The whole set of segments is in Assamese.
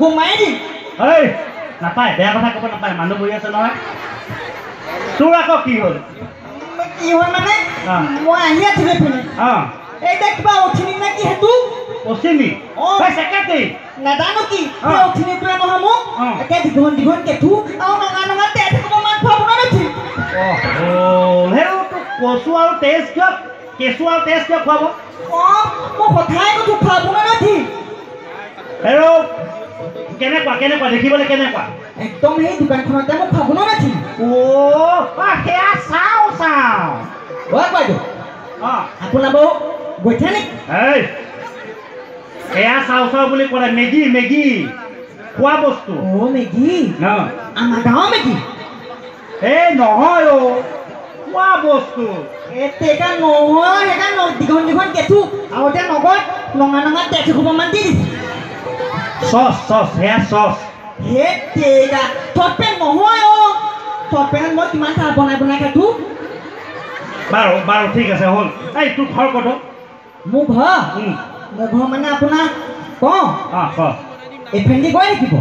গোমাই দিম এই নাপায় বেয়া কথা ক'ব নাপায় মানুহ বহি আছে নহয় তোৰ আকৌ কি হ'ল কি হয় মানে অ। মই আহি আছিলো এইপিনে অঁ এতিয়া কিবা উঠিনি নে কি সেইটো পশ্চিমী অ। তই চেক্ৰেটেৰী নাজানো কি অ। কিবা উঠিনি তোলা নহয় মোক অ। একে দীঘল দীঘল কেঁঠু আৰু নঙা নঙা তেজ থাকিব মাত খোৱা বনাই উঠি অ' হেৰৌ তোক কচু আৰু তেজ কিয় কেঁচু আৰু তেজ কিয় খুৱাব বাইদেউ অঁ মেগী আমাৰ গাঁৱৰ মেগী নহয় অ' খোৱা বস্তু। এতিয়া নহয় সেইকাৰণে দীঘল দীঘল কেঁচু। আৰু এতিয়া নগদ নঙা নঙা তেজ এসোপামান দি দিছে। চচ চচ সেয়া চচ। হে থপেন নহয় অ। থপেনত মই কিমান চাহ বনাই বনাই খাইছো। বাৰু বাৰু ঠিক আছে হ'ল। এই তোৰ ঘৰ ক'ত মোৰ ঘৰ? মোৰ ঘৰ মানে আপোনাৰ কওঁ? এইফেন্দি গৈ থাকিব।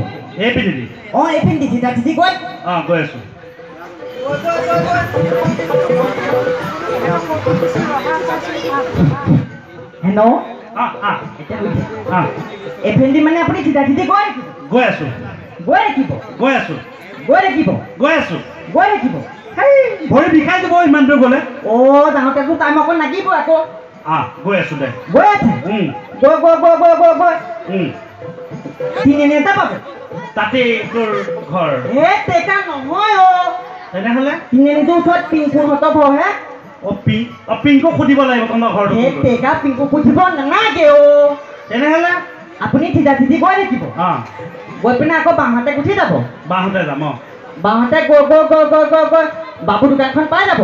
অঁ এইফেন্দি চিধা চিধি গৈ। অঁ গৈ আছোঁ। হেল্ল' এইফেন্দি মানে আপুনি চিধা চিধি গৈ থাকিব গৈ আছোঁ গৈ থাকিব গৈ আছোঁ গৈ থাকিব গৈ আছোঁ গৈ হেই ভৰি বিষাই যাব ইমান দূৰ গ'লে অ' যাওঁতেতো টাইম অকণ লাগিব আকৌ অঁ গৈ আছোঁ দে গৈ আছে উম, গৈ গৈ গৈ গৈ গৈ গৈ উম, তিনিআলি এটা পাব তাতেই তোৰ ঘৰ হে টেকা নহয় অ' তেনেহ'লে? তিনিআলিটোৰ ওচৰত পিংকুহঁতৰ ঘৰহে অঁ পি অঁ পিংকক সুধিব লাগিব তহঁতৰ ঘৰটো কোনটো। টেকা পিংকু পুঠিব নালাগে অ' তেনেহ'লে? আপুনি চিধা চিধি গৈ থাকিব। অঁ। গৈ পিনে আকৌ বাঁহতে গুচি যাব। বাহঁতে যাম অঁ। বাঁহতে গৈ গৈ গৈ গৈ গৈ গৈ বাবু দোকানখন পাই যাব।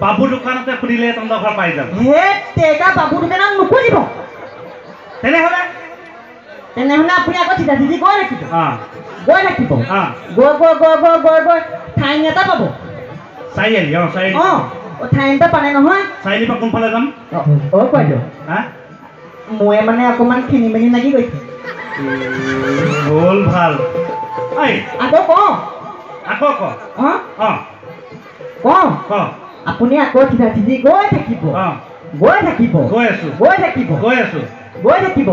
বাবু দোকানতে সুধিলে তহঁতৰ ঘৰ পাই যাম হে টেকা বাবু দোকানত নুখুলিব তেনেহ'লে? তেনেহ'লে আপুনি আকৌ চিধা চিধি গৈ থাকিব। অঁ। গৈ থাকিব গৈ গৈ গৈ গৈ গৈ গৈ। ঠাইন এটা পাব? চাৰিআলি অঁ চাৰিআলি। অঁ ঠাইন এটা পালে নহয়। চাৰিআলিৰ পৰা কোনফালে যাম? অ' অ' বাইদেউ মই মানে অকণমান খেলি মেলি লাগি গৈছে। হ'ল ভাল। আকৌ কওঁ আকৌ ক। অঁ? অঁ। কওঁ ক। আপুনি আকৌ চিধা চিধি গৈ থাকিব। গৈ থাকিব। গৈ আছোঁ। গৈ থাকিব। গৈ আছোঁ। গৈ থাকিব।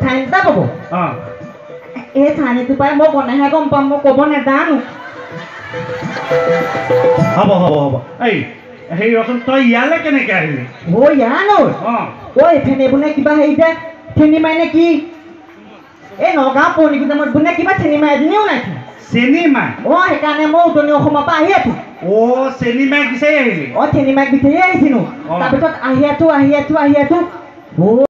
ঠাইন এটা পাব। অঁ। এই ঠাইনিটো পাই মই বনাইহে গম পাম মই ক'ব নাজানো। হ'ব হ'ব হ'ব। এই হেৰি ৰচোন তই ইয়ালৈ কেনেকৈ আহিলি? অ' ইয়ালৈ? অঁ। অ' এইফালে বোলে কিবা হেৰি যে থেনি মাৰে নে কি? এই নগাঁও পৌৰ্ণি গুদামত বোলে কিবা থেনি মাৰে এজনীও ওলাইছে চেনিমাই অ' সেইকাৰণে মই উজনি অসমৰ পৰা আহি আছো। অ' চেনিমাই বিচাৰি আহিলি? অ' থেনি মাইক বিচাৰি আহিছিলো। তাৰপিছত আহি আছো আহি আছো আহি আছো। অ'